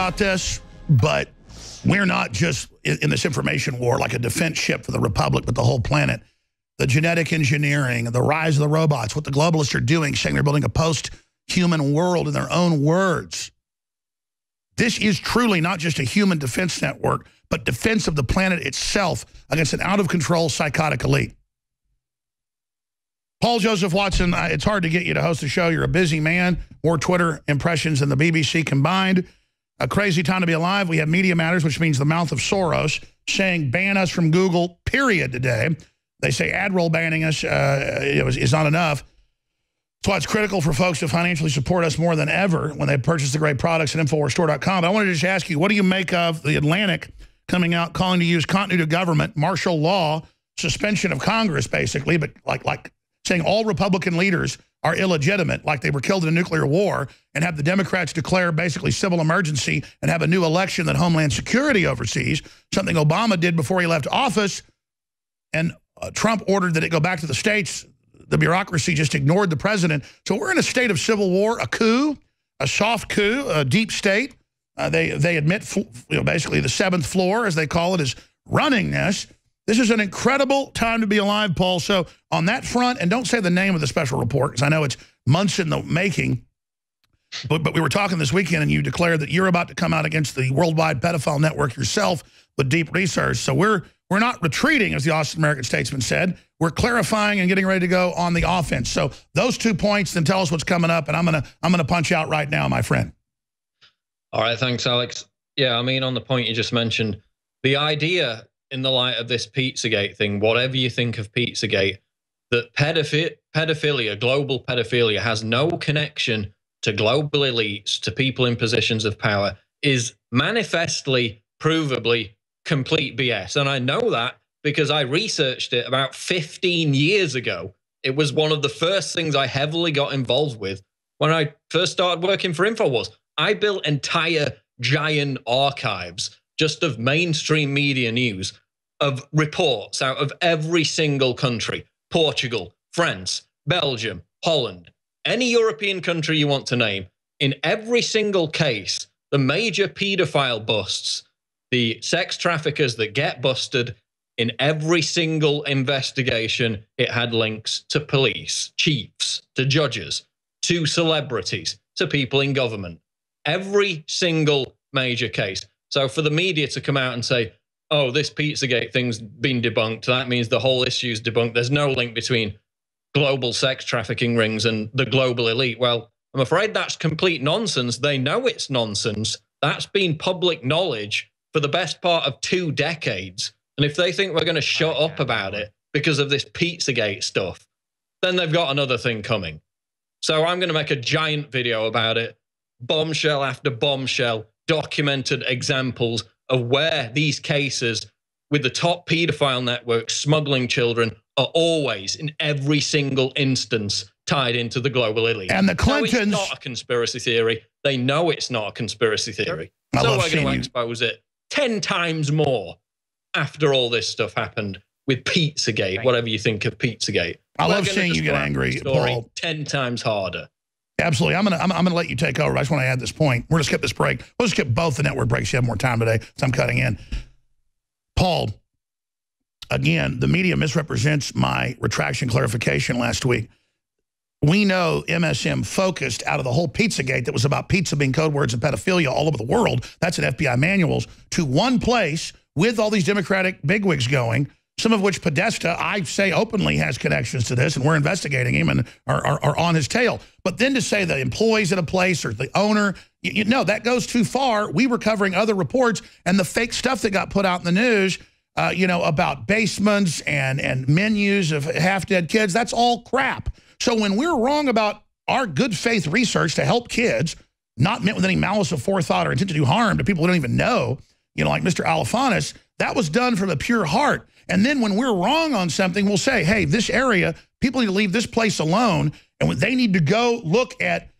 about this, but we're not just in this information war like a defense ship for the Republic, but the whole planet. The genetic engineering, the rise of the robots, what the globalists are doing, saying they're building a post-human world in their own words. This is truly not just a human defense network, but defense of the planet itself against an out-of-control psychotic elite. Paul Joseph Watson, it's hard to get you to host a show. You're a busy man. More Twitter impressions than the BBC combined. A crazy time to be alive. We have Media Matters, which means the mouth of Soros, saying ban us from Google, period, today. They say AdRoll banning us uh, is not enough. That's why it's critical for folks to financially support us more than ever when they purchase the great products at InfoWarsStore.com. But I wanted to just ask you, what do you make of the Atlantic coming out calling to use continuity of government, martial law, suspension of Congress, basically, but like like saying all Republican leaders are illegitimate, like they were killed in a nuclear war, and have the Democrats declare basically civil emergency and have a new election that Homeland Security oversees, something Obama did before he left office, and uh, Trump ordered that it go back to the states. The bureaucracy just ignored the president. So we're in a state of civil war, a coup, a soft coup, a deep state. Uh, they, they admit, you know, basically the seventh floor, as they call it, is running this. This is an incredible time to be alive, Paul. So on that front, and don't say the name of the special report, because I know it's months in the making, but, but we were talking this weekend, and you declared that you're about to come out against the worldwide pedophile network yourself with deep research. So we're we're not retreating, as the Austin American Statesman said. We're clarifying and getting ready to go on the offense. So those two points, then tell us what's coming up, and I'm gonna I'm gonna punch out right now, my friend. All right, thanks, Alex. Yeah, I mean, on the point you just mentioned, the idea in the light of this Pizzagate thing, whatever you think of Pizzagate, that pedophi- pedophilia, global pedophilia, has no connection to global elites, to people in positions of power, is manifestly, provably complete BS. And I know that because I researched it about 15 years ago. It was one of the first things I heavily got involved with when I first started working for InfoWars. I built entire giant archives just of mainstream media news of reports out of every single country Portugal, France, Belgium, Holland, any European country you want to name. In every single case, the major pedophile busts, the sex traffickers that get busted, in every single investigation, it had links to police, chiefs, to judges, to celebrities, to people in government. Every single major case. So for the media to come out and say, oh, this Pizzagate thing's been debunked, that means the whole issue's debunked. There's no link between global sex trafficking rings and the global elite. Well, I'm afraid that's complete nonsense. They know it's nonsense. That's been public knowledge for the best part of two decades. And if they think we're going to shut up about it because of this Pizzagate stuff, then they've got another thing coming. So I'm going to make a giant video about it, bombshell after bombshell, documented examples of where these cases with the top paedophile networks smuggling children are always, in every single instance, tied into the global elite. And the Clintons. No, it's not a conspiracy theory. They know it's not a conspiracy theory. I so we're going to expose it 10 times more after all this stuff happened with Pizzagate, whatever you think of Pizzagate. I we're love seeing you get angry, Paul. 10 times harder. Absolutely. I'm going to I'm, gonna let you take over. I just want to add this point. We're going to skip this break. We'll just skip both the network breaks. You have more time today, so I'm cutting in. Paul, again, the media misrepresents my retraction clarification last week. We know MSM focused out of the whole Pizzagate that was about pizza being code words and pedophilia all over the world. That's in FBI manuals to one place with all these Democratic bigwigs going some of which Podesta, I say openly, has connections to this, and we're investigating him and are, are, are on his tail. But then to say the employees at a place or the owner, you, you know, that goes too far. We were covering other reports and the fake stuff that got put out in the news, uh, you know, about basements and, and menus of half-dead kids, that's all crap. So when we're wrong about our good faith research to help kids, not meant with any malice of forethought or intent to do harm to people who don't even know, you know, like Mr. Alefantis, that was done from a pure heart. And then when we're wrong on something, we'll say, hey, this area, people need to leave this place alone. And they need to go look at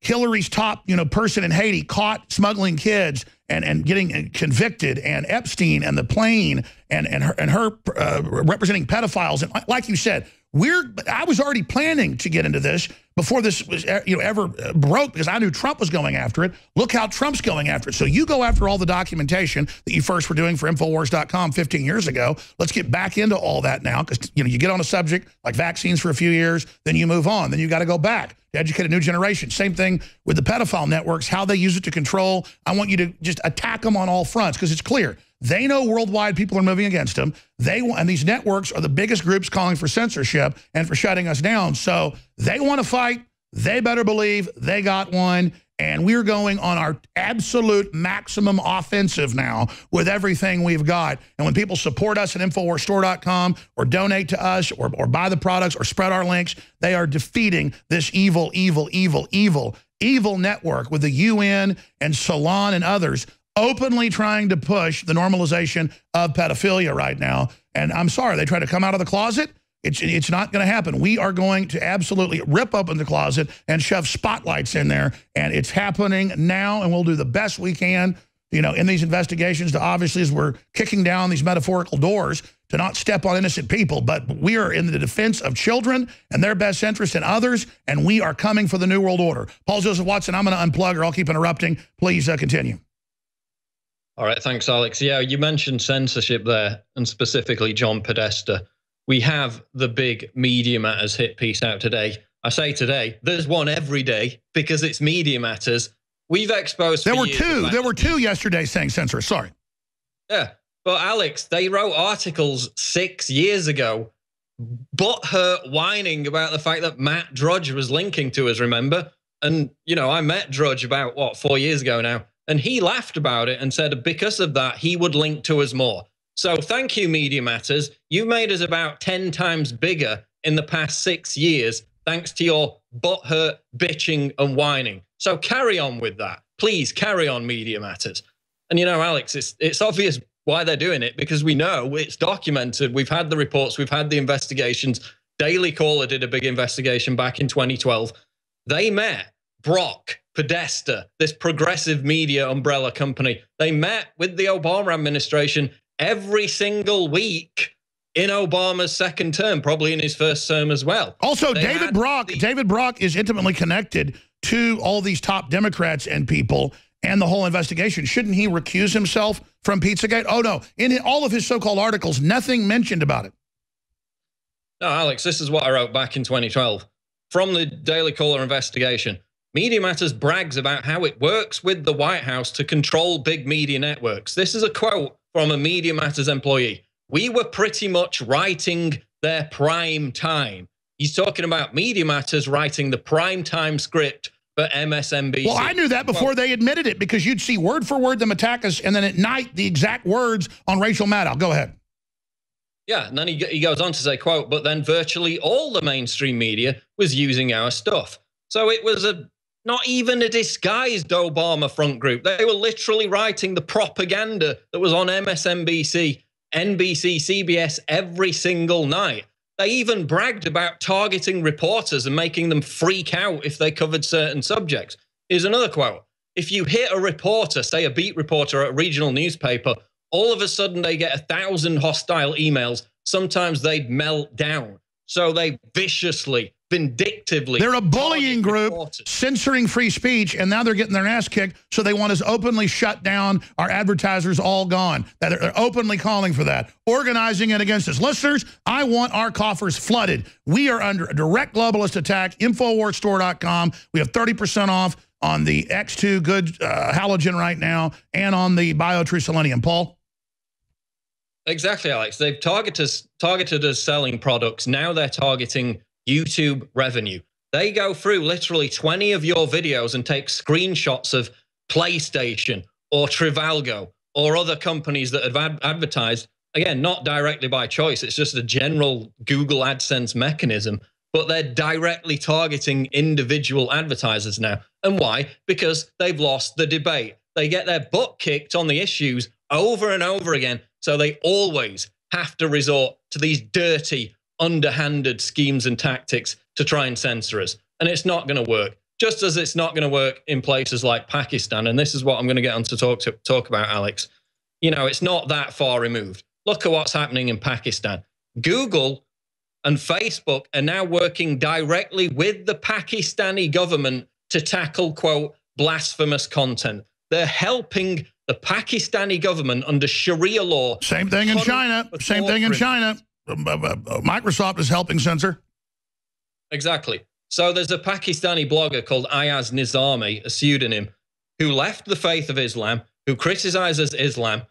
Hillary's top you know, person in Haiti caught smuggling kids and, and getting convicted and Epstein and the plane and, and her, and her uh, representing pedophiles. And like you said, we're, I was already planning to get into this before this was you know ever uh, broke because I knew Trump was going after it. Look how Trump's going after it. So you go after all the documentation that you first were doing for Infowars.com 15 years ago. Let's get back into all that now because you know you get on a subject like vaccines for a few years, then you move on. Then you got to go back to educate a new generation. Same thing with the pedophile networks, how they use it to control. I want you to just attack them on all fronts because it's clear they know worldwide people are moving against them. They want, and these networks are the biggest groups calling for censorship and for shutting us down. So they want to fight. They better believe they got one. And we're going on our absolute maximum offensive now with everything we've got. And when people support us at InfoWarsStore.com or donate to us or, or buy the products or spread our links, they are defeating this evil, evil, evil, evil, evil network with the UN and Salon and others openly trying to push the normalization of pedophilia right now. And I'm sorry, they try to come out of the closet. It's, it's not going to happen. We are going to absolutely rip open the closet and shove spotlights in there. And it's happening now, and we'll do the best we can, you know, in these investigations to obviously as we're kicking down these metaphorical doors to not step on innocent people. But we are in the defense of children and their best interest in others, and we are coming for the New World Order. Paul Joseph Watson, I'm going to unplug or I'll keep interrupting. Please uh, continue. All right, thanks, Alex. Yeah, you mentioned censorship there, and specifically John Podesta. We have the big Media Matters hit piece out today. I say today, there's one every day because it's Media Matters. We've exposed. There were two. There were two yesterday saying censor. Sorry. Yeah, but Alex, they wrote articles six years ago, but her whining about the fact that Matt Drudge was linking to us. Remember? And you know, I met Drudge about what four years ago now and he laughed about it and said because of that, he would link to us more. So thank you, Media Matters. You've made us about 10 times bigger in the past six years, thanks to your butthurt bitching and whining. So carry on with that. Please carry on, Media Matters. And you know, Alex, it's, it's obvious why they're doing it because we know it's documented. We've had the reports, we've had the investigations. Daily Caller did a big investigation back in 2012. They met Brock, Podesta, this progressive media umbrella company. They met with the Obama administration every single week in Obama's second term, probably in his first term as well. Also, they David Brock, David Brock is intimately connected to all these top Democrats and people and the whole investigation. Shouldn't he recuse himself from Pizzagate? Oh, no. In all of his so-called articles, nothing mentioned about it. No, Alex, this is what I wrote back in 2012. From the Daily Caller investigation, Media Matters brags about how it works with the White House to control big media networks. This is a quote from a Media Matters employee. We were pretty much writing their prime time. He's talking about Media Matters writing the prime time script for MSNBC. Well, I knew that before well, they admitted it because you'd see word for word them attack us, and then at night the exact words on Rachel Maddow. Go ahead. Yeah, and then he, he goes on to say, quote, but then virtually all the mainstream media was using our stuff. So it was a not even a disguised Obama front group. They were literally writing the propaganda that was on MSNBC, NBC, CBS every single night. They even bragged about targeting reporters and making them freak out if they covered certain subjects. Here's another quote If you hit a reporter, say a beat reporter at a regional newspaper, all of a sudden they get a thousand hostile emails. Sometimes they'd melt down. So they viciously vindictively. They're a bullying group reporters. censoring free speech, and now they're getting their ass kicked. So they want us openly shut down. Our advertisers all gone. That they're openly calling for that, organizing it against us. Listeners, I want our coffers flooded. We are under a direct globalist attack. Infowarsstore.com. We have 30% off on the X2 good uh, halogen right now and on the BioTrue Selenium. Paul? Exactly, Alex. They've targeted us, targeted us selling products. Now they're targeting YouTube revenue. They go through literally 20 of your videos and take screenshots of PlayStation or Trivago or other companies that have ad- advertised. Again, not directly by choice. It's just a general Google AdSense mechanism, but they're directly targeting individual advertisers now. And why? Because they've lost the debate. They get their butt kicked on the issues over and over again. So they always have to resort to these dirty underhanded schemes and tactics to try and censor us. And it's not going to work. Just as it's not going to work in places like Pakistan. And this is what I'm going to get on to talk to talk about, Alex. You know, it's not that far removed. Look at what's happening in Pakistan. Google and Facebook are now working directly with the Pakistani government to tackle, quote, blasphemous content. They're helping the Pakistani government under Sharia law. Same thing in China. Same thing in China. Um, uh, uh, uh, Microsoft is helping censor. Exactly. So there's a Pakistani blogger called Ayaz Nizami, a pseudonym, who left the faith of Islam, who criticizes Islam.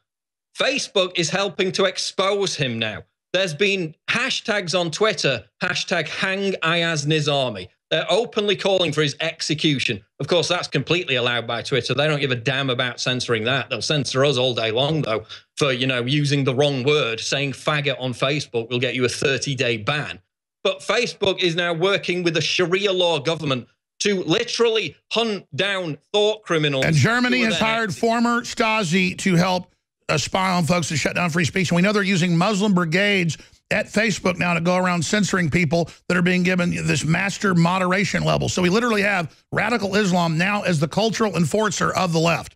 Facebook is helping to expose him now. There's been hashtags on Twitter, hashtag hang Ayaz Nizami. They're openly calling for his execution. Of course, that's completely allowed by Twitter. They don't give a damn about censoring that. They'll censor us all day long, though, for you know using the wrong word. Saying faggot on Facebook will get you a 30-day ban. But Facebook is now working with a Sharia law government to literally hunt down thought criminals. And Germany has hired former Stasi to help uh, spy on folks to shut down free speech. And we know they're using Muslim brigades at Facebook now to go around censoring people that are being given this master moderation level. So we literally have radical Islam now as the cultural enforcer of the left.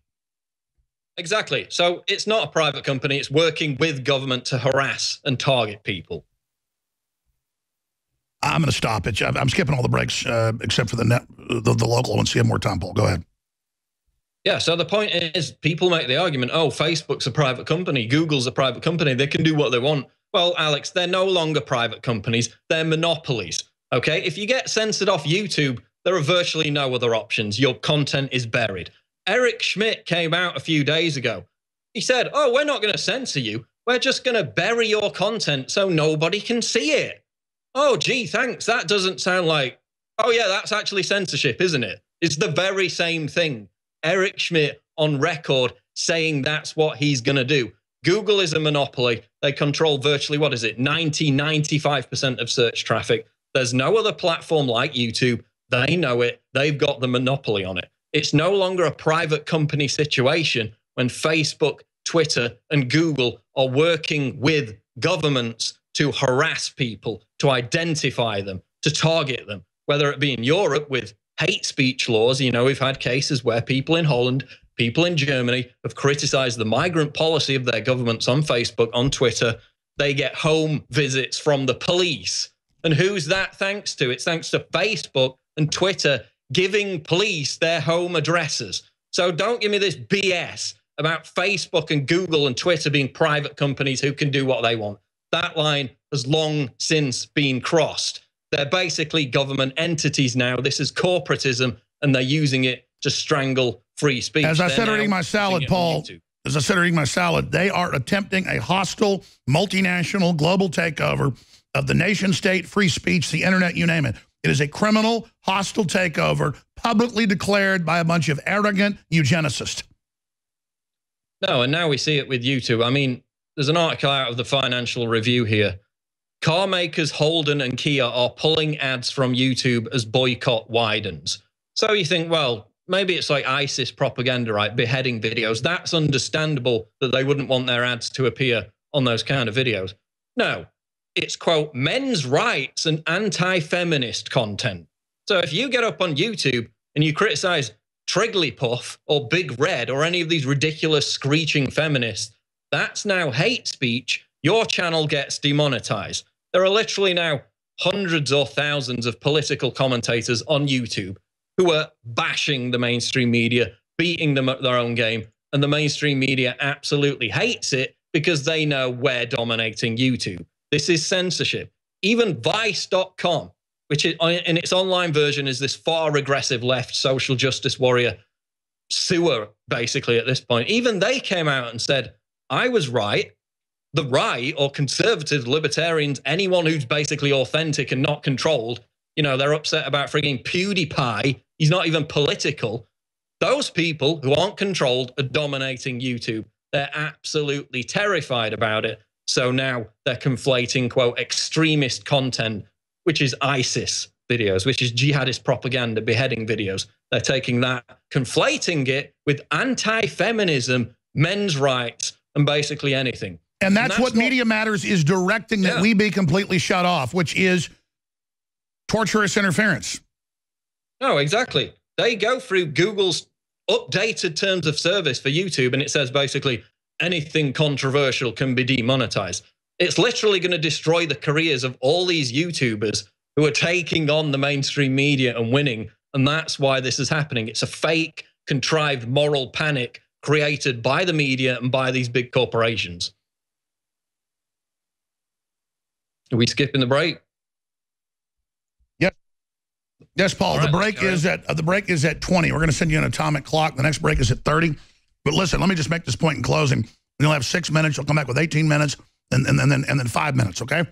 Exactly. So it's not a private company. It's working with government to harass and target people. I'm going to stop it. I'm skipping all the breaks uh, except for the, net, the, the local one. See you more time, Paul. Go ahead. Yeah, so the point is people make the argument, oh, Facebook's a private company, Google's a private company, they can do what they want. Well, Alex, they're no longer private companies, they're monopolies. Okay, if you get censored off YouTube, there are virtually no other options. Your content is buried. Eric Schmidt came out a few days ago. He said, Oh, we're not going to censor you. We're just going to bury your content so nobody can see it. Oh, gee, thanks. That doesn't sound like, oh, yeah, that's actually censorship, isn't it? It's the very same thing. Eric Schmidt on record saying that's what he's going to do. Google is a monopoly. They control virtually, what is it, 90, 95% of search traffic. There's no other platform like YouTube. They know it. They've got the monopoly on it. It's no longer a private company situation when Facebook, Twitter, and Google are working with governments to harass people, to identify them, to target them, whether it be in Europe with hate speech laws. You know, we've had cases where people in Holland, people in Germany have criticized the migrant policy of their governments on Facebook, on Twitter. They get home visits from the police. And who's that thanks to? It's thanks to Facebook and Twitter giving police their home addresses. So don't give me this BS about Facebook and Google and Twitter being private companies who can do what they want. That line has long since been crossed. They're basically government entities now. This is corporatism, and they're using it to strangle free speech. As I said eating my salad, Paul, as I said eating my salad, they are attempting a hostile, multinational, global takeover of the nation state, free speech, the internet, you name it. It is a criminal, hostile takeover publicly declared by a bunch of arrogant eugenicists. No, and now we see it with YouTube. I mean, there's an article out of the Financial Review here Car makers Holden and Kia are pulling ads from YouTube as boycott widens. So you think, well, maybe it's like ISIS propaganda, right? Beheading videos. That's understandable that they wouldn't want their ads to appear on those kind of videos. No, it's quote, men's rights and anti feminist content. So if you get up on YouTube and you criticize Trigglypuff or Big Red or any of these ridiculous screeching feminists, that's now hate speech. Your channel gets demonetized. There are literally now hundreds or thousands of political commentators on YouTube who are bashing the mainstream media, beating them at their own game. And the mainstream media absolutely hates it because they know we're dominating YouTube. This is censorship. Even Vice.com, which is, in its online version is this far regressive left social justice warrior sewer, basically, at this point. Even they came out and said, I was right the right or conservative libertarians, anyone who's basically authentic and not controlled, you know, they're upset about frigging PewDiePie. He's not even political. Those people who aren't controlled are dominating YouTube. They're absolutely terrified about it. So now they're conflating, quote, extremist content, which is ISIS videos, which is jihadist propaganda, beheading videos. They're taking that, conflating it with anti feminism, men's rights, and basically anything. And that's, and that's what not, Media Matters is directing that yeah. we be completely shut off, which is torturous interference. No, exactly. they go through Google's updated terms of service for YouTube, and it says basically anything controversial can be demonetized. It's literally going to destroy the careers of all these YouTubers who are taking on the mainstream media and winning. And that's why this is happening. It's a fake, contrived moral panic created by the media and by these big corporations. Are we skipping the break? Yes. Paul. The break is at uh, the break is at 20. We're going to send you an atomic clock. The next break is at 30. But listen, let me just make this point in closing. You'll have six minutes. You'll come back with 18 minutes and, and, and, then, and then five minutes, okay?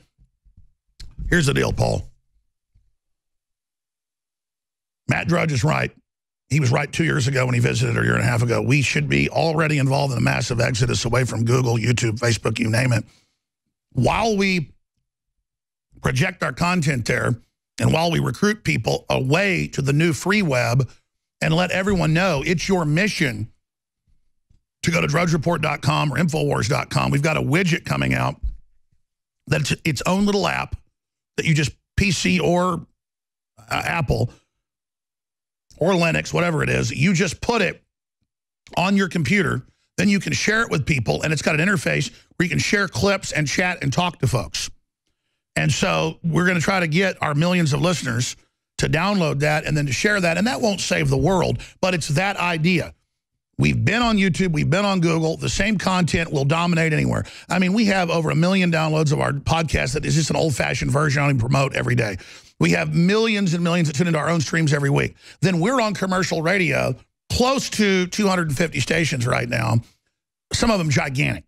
Here's the deal, Paul. Matt Drudge is right. He was right two years ago when he visited, or a year and a half ago. We should be already involved in a massive exodus away from Google, YouTube, Facebook, you name it. While we project our content there, and while we recruit people away to the new free web and let everyone know it's your mission to go to drudgereport.com or infowars.com. We've got a widget coming out that's its own little app that you just PC or uh, Apple or Linux, whatever it is, you just put it on your computer, then you can share it with people, and it's got an interface where you can share clips and chat and talk to folks. And so we're going to try to get our millions of listeners to download that and then to share that. And that won't save the world, but it's that idea. We've been on YouTube. We've been on Google. The same content will dominate anywhere. I mean, we have over a million downloads of our podcast that is just an old-fashioned version I only promote every day. We have millions and millions that tune into our own streams every week. Then we're on commercial radio, close to 250 stations right now, some of them gigantic.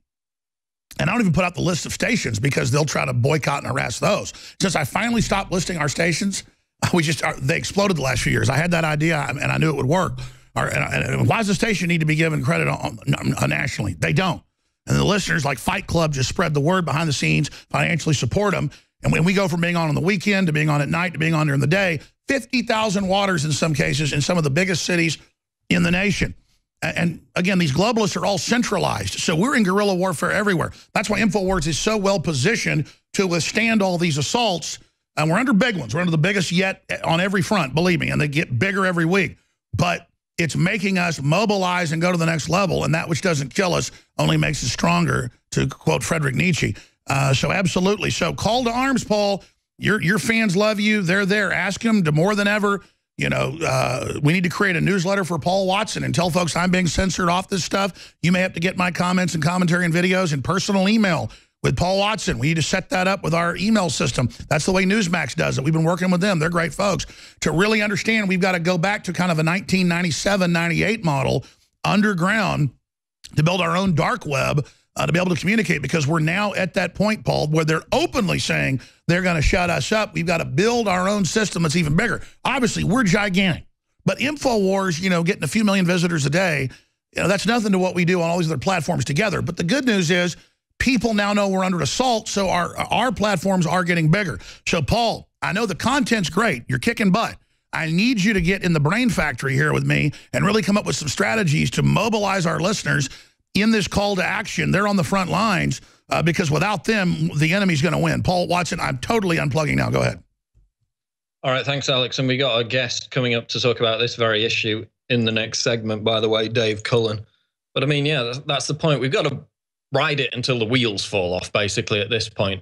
And I don't even put out the list of stations because they'll try to boycott and harass those. Since I finally stopped listing our stations, we just uh, they exploded the last few years. I had that idea and I knew it would work. Why does the station need to be given credit on, on, nationally? They don't. And the listeners like Fight Club just spread the word behind the scenes, financially support them. And when we go from being on on the weekend to being on at night to being on during the day, 50,000 waters in some cases in some of the biggest cities in the nation. And again, these globalists are all centralized. So we're in guerrilla warfare everywhere. That's why InfoWars is so well positioned to withstand all these assaults. And we're under big ones. We're under the biggest yet on every front, believe me. And they get bigger every week. But it's making us mobilize and go to the next level. And that which doesn't kill us only makes us stronger, to quote Frederick Nietzsche. Uh, so absolutely. So call to arms, Paul. Your, your fans love you. They're there. Ask them to more than ever you know, uh, we need to create a newsletter for Paul Watson and tell folks I'm being censored off this stuff. You may have to get my comments and commentary and videos in personal email with Paul Watson. We need to set that up with our email system. That's the way Newsmax does it. We've been working with them. They're great folks. To really understand, we've got to go back to kind of a 1997, 98 model underground to build our own dark web uh, to be able to communicate because we're now at that point, Paul, where they're openly saying they're going to shut us up. We've got to build our own system that's even bigger. Obviously, we're gigantic. But InfoWars, you know, getting a few million visitors a day, you know, that's nothing to what we do on all these other platforms together. But the good news is people now know we're under assault, so our, our platforms are getting bigger. So, Paul, I know the content's great. You're kicking butt. I need you to get in the brain factory here with me and really come up with some strategies to mobilize our listeners in this call to action. They're on the front lines uh, because without them, the enemy's going to win. Paul Watson, I'm totally unplugging now. Go ahead. All right, thanks, Alex. And we got a guest coming up to talk about this very issue in the next segment, by the way, Dave Cullen. But I mean, yeah, that's the point. We've got to ride it until the wheels fall off, basically, at this point.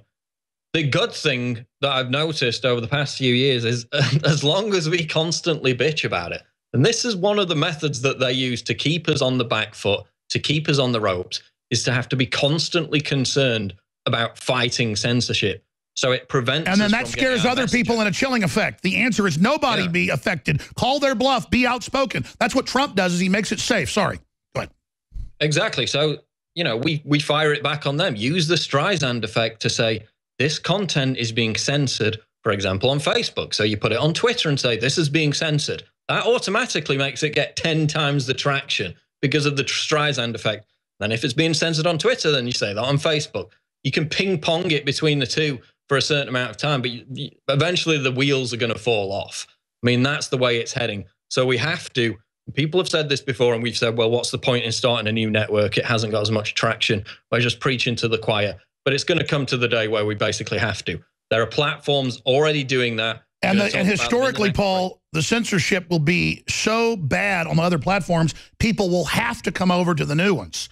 The good thing that I've noticed over the past few years is as long as we constantly bitch about it, and this is one of the methods that they use to keep us on the back foot to keep us on the ropes is to have to be constantly concerned about fighting censorship. So it prevents. And then that scares other people in a chilling effect. The answer is nobody yeah. be affected. Call their bluff. Be outspoken. That's what Trump does. Is he makes it safe. Sorry. Go ahead. Exactly. So you know we we fire it back on them. Use the Streisand effect to say this content is being censored. For example, on Facebook. So you put it on Twitter and say this is being censored. That automatically makes it get ten times the traction because of the Streisand effect. Then if it's being censored on Twitter, then you say that on Facebook. You can ping pong it between the two for a certain amount of time, but you, you, eventually the wheels are going to fall off. I mean, that's the way it's heading. So we have to. People have said this before, and we've said, well, what's the point in starting a new network? It hasn't got as much traction by just preaching to the choir. But it's going to come to the day where we basically have to. There are platforms already doing that. And, the, and historically, Paul, the censorship will be so bad on the other platforms, people will have to come over to the new ones.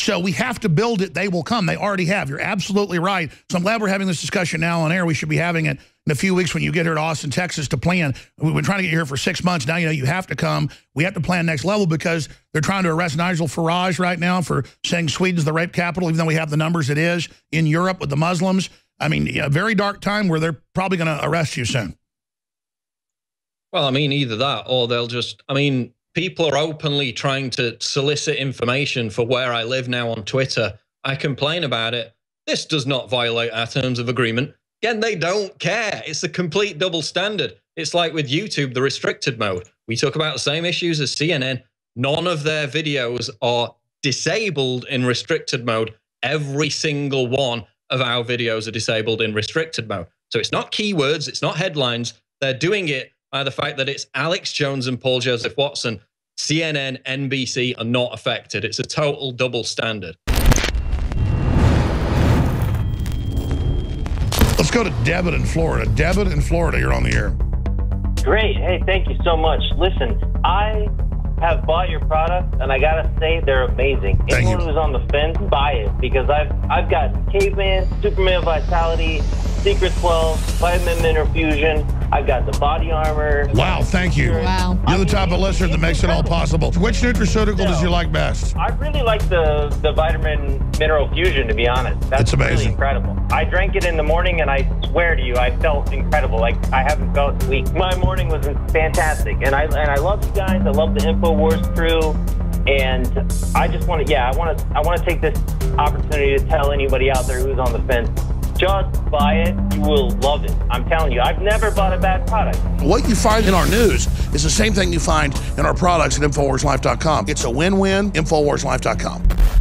So we have to build it. They will come. They already have. You're absolutely right. So I'm glad we're having this discussion now on air. We should be having it in a few weeks when you get here to Austin, Texas to plan. We've been trying to get you here for six months. Now you know you have to come. We have to plan next level because they're trying to arrest Nigel Farage right now for saying Sweden's the rape capital, even though we have the numbers it is in Europe with the Muslims. I mean, a very dark time where they're probably going to arrest you soon. Well, I mean, either that or they'll just, I mean, people are openly trying to solicit information for where I live now on Twitter. I complain about it. This does not violate our terms of agreement. Again, they don't care. It's a complete double standard. It's like with YouTube, the restricted mode. We talk about the same issues as CNN. None of their videos are disabled in restricted mode. Every single one of our videos are disabled in restricted mode. So it's not keywords, it's not headlines. They're doing it by the fact that it's Alex Jones and Paul Joseph Watson. CNN, NBC are not affected. It's a total double standard. Let's go to Debit in Florida. Debit in Florida, you're on the air. Great. Hey, thank you so much. Listen, I have bought your product, and I gotta say they're amazing. Thank Anyone you. who's on the fence, buy it because I've I've got Caveman, Super Male Vitality, Secret 12, Vitamin Mineral Fusion. I've got the body armor. Wow, thank you. Wow. You're the type of listener that makes it all possible. Which nutraceutical does you like best? I really like the the vitamin mineral fusion. To be honest, that's It's amazing. really incredible. I drank it in the morning, and I swear to you, I felt incredible. Like I haven't felt weak. My morning was fantastic, and I and I love you guys. I love the Infowars crew, and I just want to yeah, I want to I want to take this opportunity to tell anybody out there who's on the fence. Just buy it. You will love it. I'm telling you. I've never bought a bad product. What you find in our news is the same thing you find in our products at InfoWarsLife.com. It's a win-win, InfoWarsLife.com.